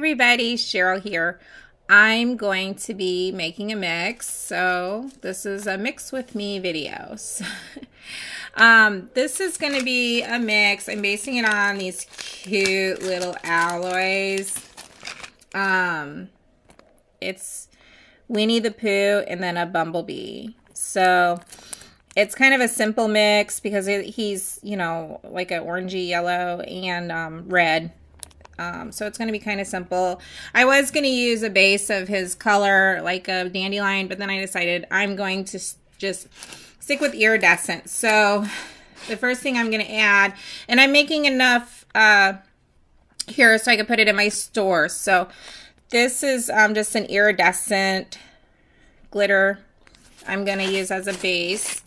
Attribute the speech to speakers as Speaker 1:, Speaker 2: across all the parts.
Speaker 1: everybody, Cheryl here. I'm going to be making a mix, so this is a mix with me videos. um, this is going to be a mix. I'm basing it on these cute little alloys. Um, it's Winnie the Pooh and then a bumblebee. So it's kind of a simple mix because it, he's, you know, like an orangey yellow and um, red. Um, so it's going to be kind of simple. I was going to use a base of his color, like a dandelion, but then I decided I'm going to just stick with iridescent. So the first thing I'm going to add, and I'm making enough uh, here so I can put it in my store. So this is um, just an iridescent glitter I'm going to use as a base.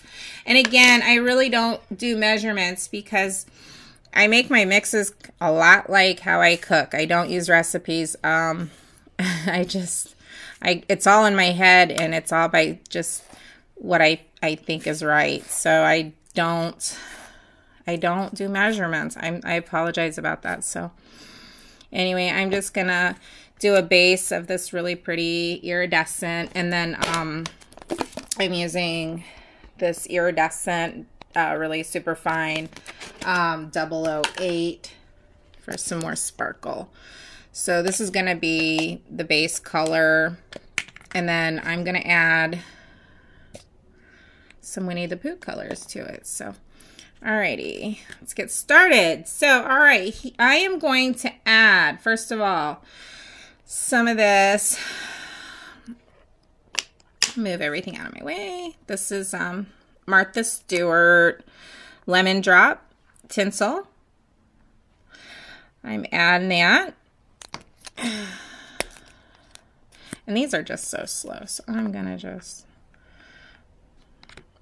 Speaker 1: And again, I really don't do measurements because I make my mixes a lot like how I cook. I don't use recipes. Um, I just, I it's all in my head and it's all by just what I, I think is right. So I don't, I don't do measurements. I'm, I apologize about that. So anyway, I'm just going to do a base of this really pretty iridescent and then um, I'm using this iridescent uh, really super fine um, 008 for some more sparkle. So this is going to be the base color. And then I'm going to add some Winnie the Pooh colors to it. So, alrighty, let's get started. So, all right, I am going to add, first of all, some of this. Move everything out of my way. This is um, Martha Stewart lemon drop tinsel. I'm adding that. And these are just so slow, so I'm going to just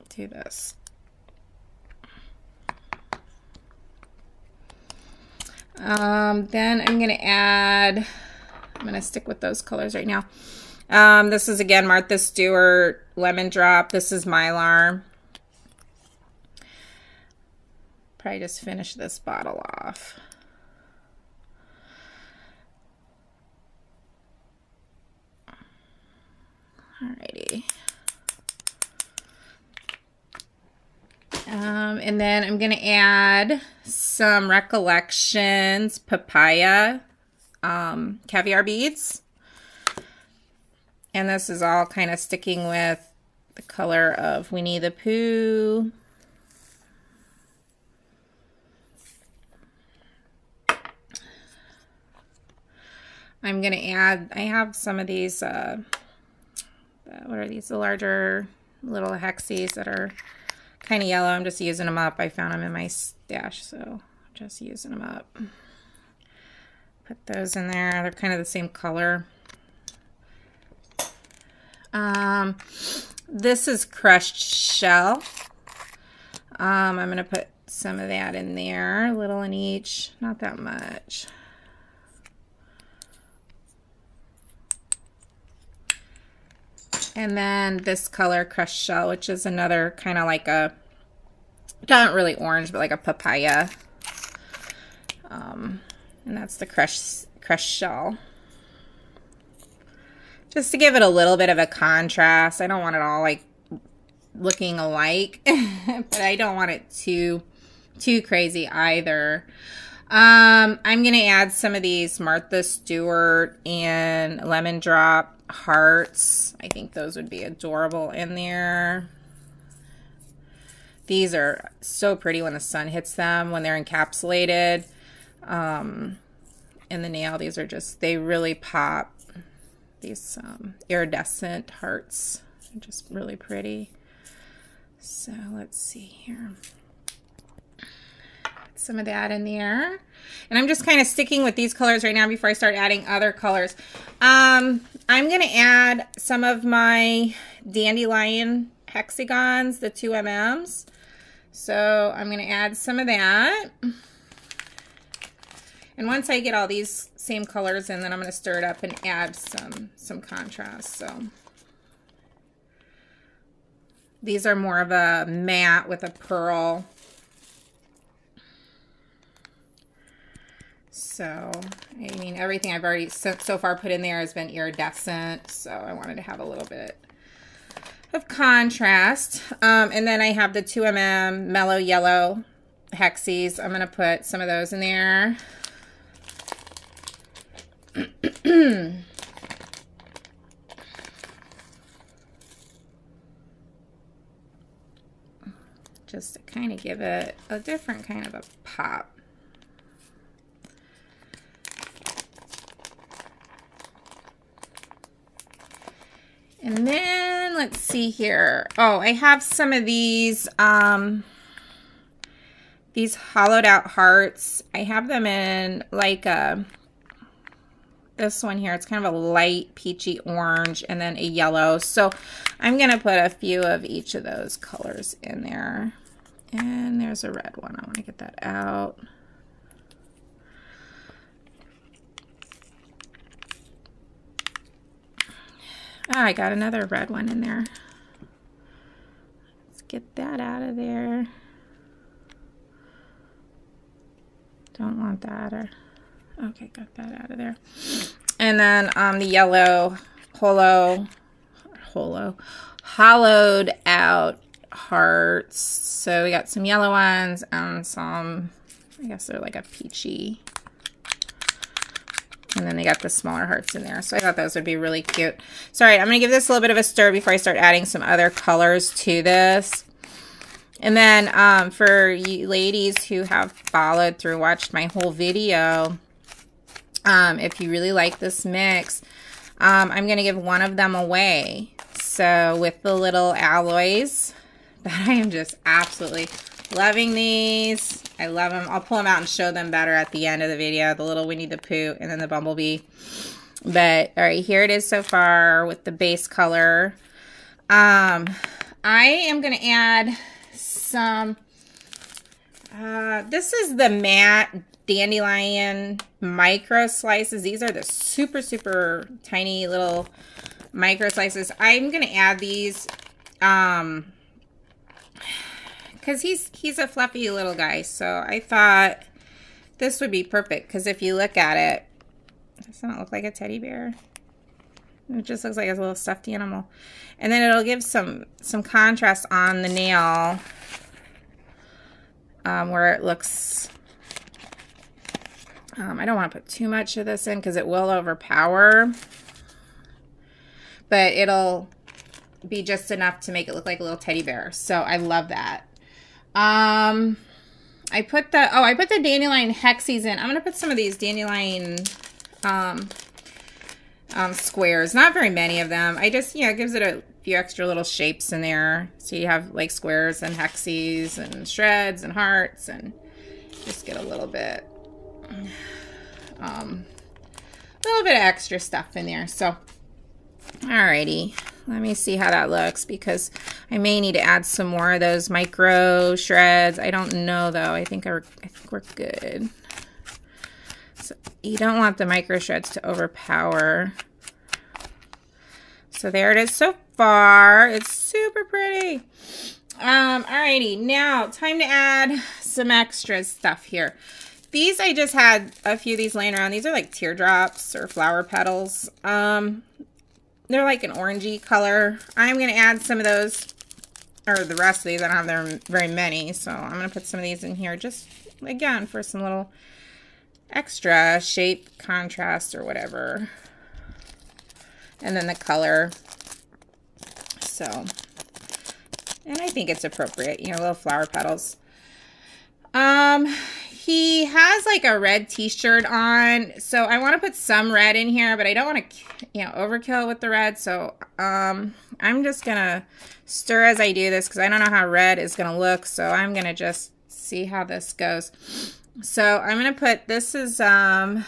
Speaker 1: do this. Um, then I'm going to add, I'm going to stick with those colors right now. Um, this is again Martha Stewart Lemon Drop. This is Mylar. Probably just finish this bottle off. Alrighty. Um, and then I'm going to add some Recollections Papaya um, caviar beads. And this is all kind of sticking with the color of Winnie the Pooh. I'm going to add, I have some of these, uh, what are these, the larger little hexies that are kind of yellow. I'm just using them up. I found them in my stash, so just using them up. Put those in there. They're kind of the same color. Um, this is crushed shell. Um, I'm going to put some of that in there, a little in each, not that much. And then this color, crushed shell, which is another kind of like a, not really orange, but like a papaya. Um, and that's the crushed, crushed shell just to give it a little bit of a contrast. I don't want it all like looking alike, but I don't want it too, too crazy either. Um, I'm going to add some of these Martha Stewart and Lemon Drop hearts. I think those would be adorable in there. These are so pretty when the sun hits them, when they're encapsulated. Um, in the nail, these are just, they really pop these um, iridescent hearts. They're just really pretty. So let's see here. Some of that in there. And I'm just kind of sticking with these colors right now before I start adding other colors. Um, I'm going to add some of my dandelion hexagons, the 2MMs. So I'm going to add some of that. And once I get all these same colors and then I'm going to stir it up and add some, some contrast. So these are more of a matte with a pearl. So, I mean, everything I've already so, so far put in there has been iridescent. So I wanted to have a little bit of contrast. Um, and then I have the 2MM Mellow Yellow Hexes. I'm going to put some of those in there. Just to kind of give it a different kind of a pop. And then let's see here. Oh, I have some of these, um, these hollowed out hearts. I have them in like a, this one here, it's kind of a light peachy orange and then a yellow. So I'm going to put a few of each of those colors in there. And there's a red one. I want to get that out. Oh, I got another red one in there. Let's get that out of there. Don't want that. Or, okay, got that out of there. And then um, the yellow holo, holo, hollowed out hearts. So we got some yellow ones and some, I guess they're like a peachy and then they got the smaller hearts in there. So I thought those would be really cute. So, all right, I'm going to give this a little bit of a stir before I start adding some other colors to this. And then um, for you ladies who have followed through, watched my whole video, um, if you really like this mix, um, I'm going to give one of them away. So with the little alloys that I am just absolutely loving these. I love them. I'll pull them out and show them better at the end of the video. The little Winnie the Pooh and then the Bumblebee. But, all right, here it is so far with the base color. Um, I am going to add some, uh, this is the matte dandelion micro slices. These are the super, super tiny little micro slices. I'm going to add these, um, because he's he's a fluffy little guy. So I thought this would be perfect because if you look at it, doesn't look like a teddy bear? It just looks like a little stuffed animal. And then it'll give some some contrast on the nail um, where it looks... Um, I don't want to put too much of this in because it will overpower. But it'll be just enough to make it look like a little teddy bear. So I love that. Um, I put the, oh, I put the dandelion hexes in. I'm going to put some of these dandelion um, um, squares. Not very many of them. I just, yeah, it gives it a few extra little shapes in there. So you have like squares and hexes and shreds and hearts and just get a little bit, um, a little bit of extra stuff in there. So, alrighty. Let me see how that looks because I may need to add some more of those micro shreds. I don't know though. I think, I, think we're good. So you don't want the micro shreds to overpower. So there it is so far. It's super pretty. Um, alrighty, now time to add some extra stuff here. These, I just had a few of these laying around. These are like teardrops or flower petals. Um, they're like an orangey color. I'm going to add some of those, or the rest of these. I don't have there very many, so I'm going to put some of these in here just, again, for some little extra shape, contrast, or whatever. And then the color. So, and I think it's appropriate, you know, little flower petals. Um, he has like a red t-shirt on so i want to put some red in here but i don't want to you know overkill with the red so um i'm just gonna stir as i do this because i don't know how red is gonna look so i'm gonna just see how this goes. So i'm gonna put this is um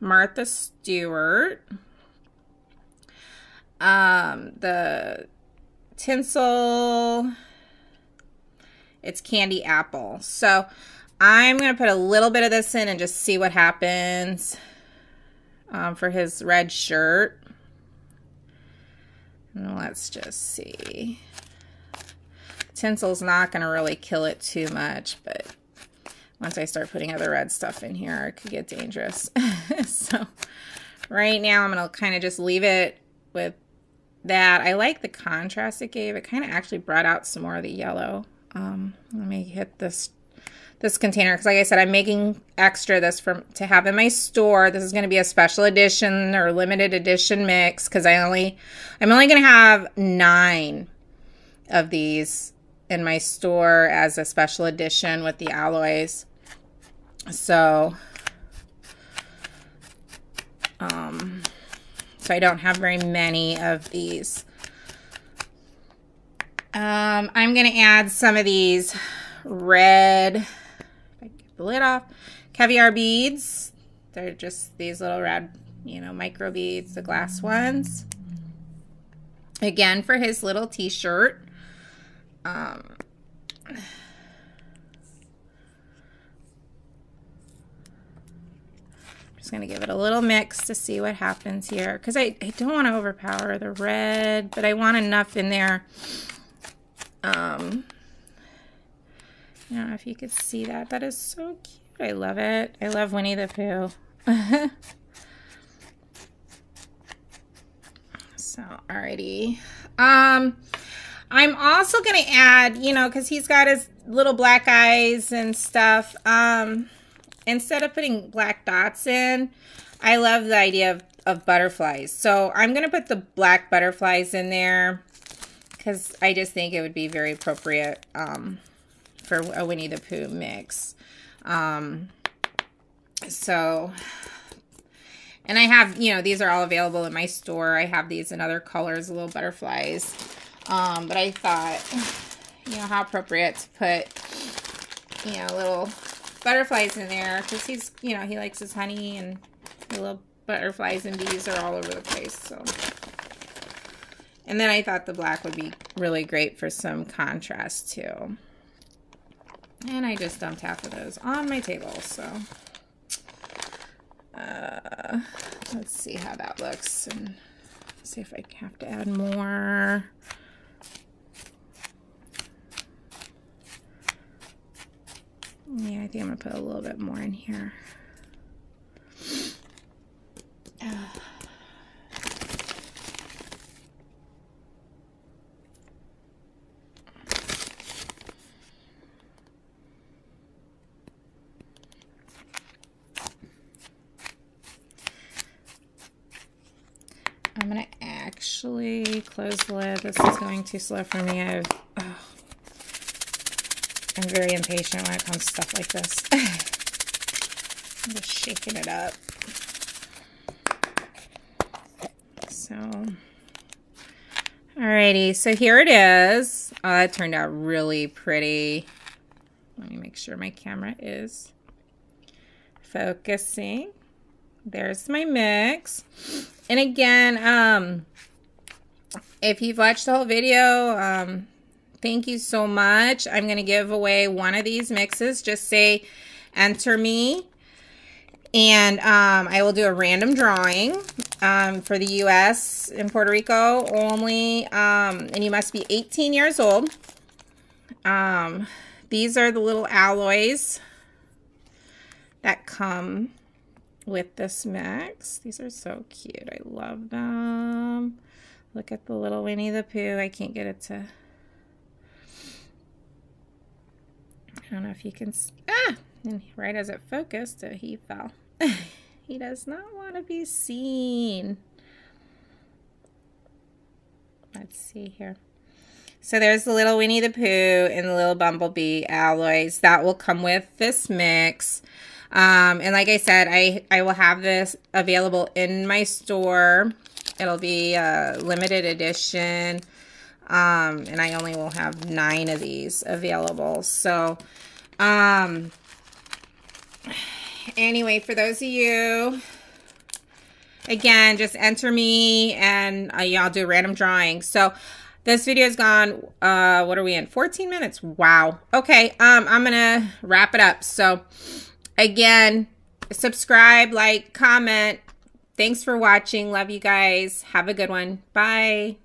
Speaker 1: martha stewart. Um the tinsel it's candy apple. So I'm going to put a little bit of this in and just see what happens um, for his red shirt. And let's just see. Tinsel's not going to really kill it too much, but once I start putting other red stuff in here, it could get dangerous. so right now I'm going to kind of just leave it with that. I like the contrast it gave. It kind of actually brought out some more of the yellow. Um, let me hit this this container because like I said I'm making extra this for to have in my store. This is going to be a special edition or limited edition mix because I only I'm only going to have nine of these in my store as a special edition with the alloys. So um so I don't have very many of these. Um I'm going to add some of these red the lid off. Caviar beads. They're just these little red, you know, micro beads, the glass ones. Again, for his little t-shirt. Um, just going to give it a little mix to see what happens here. Because I, I don't want to overpower the red, but I want enough in there um, I don't know if you could see that. That is so cute. I love it. I love Winnie the Pooh. so, alrighty. Um, I'm also going to add, you know, because he's got his little black eyes and stuff. Um, instead of putting black dots in, I love the idea of, of butterflies. So I'm going to put the black butterflies in there because I just think it would be very appropriate. Um, for a Winnie the Pooh mix. Um, so, and I have, you know, these are all available in my store. I have these in other colors, little butterflies. Um, but I thought, you know, how appropriate to put, you know, little butterflies in there because he's, you know, he likes his honey and little butterflies and bees are all over the place. So, and then I thought the black would be really great for some contrast too. And I just dumped half of those on my table, so uh, let's see how that looks and see if I have to add more. Yeah, I think I'm gonna put a little bit more in here. Uh. I'm going to actually close the lid. This is going too slow for me. I've, oh, I'm very impatient when it comes to stuff like this. I'm just shaking it up. So, alrighty. So here it is. Oh, that turned out really pretty. Let me make sure my camera is focusing. There's my mix. And again, um, if you've watched the whole video, um, thank you so much. I'm going to give away one of these mixes. Just say, enter me. And um, I will do a random drawing um, for the U.S. and Puerto Rico only. Um, and you must be 18 years old. Um, these are the little alloys that come with this mix. These are so cute. I love them. Look at the little Winnie the Pooh. I can't get it to... I don't know if you can... Ah! And right as it focused, uh, he fell. he does not want to be seen. Let's see here. So there's the little Winnie the Pooh and the little Bumblebee alloys. That will come with this mix. Um, and like I said, I, I will have this available in my store. It'll be a limited edition. Um, and I only will have nine of these available. So, um, anyway, for those of you, again, just enter me and uh, y'all do random drawing. So, this video is gone, uh, what are we in? 14 minutes. Wow. Okay, um, I'm going to wrap it up. So, Again, subscribe, like, comment. Thanks for watching. Love you guys. Have a good one. Bye.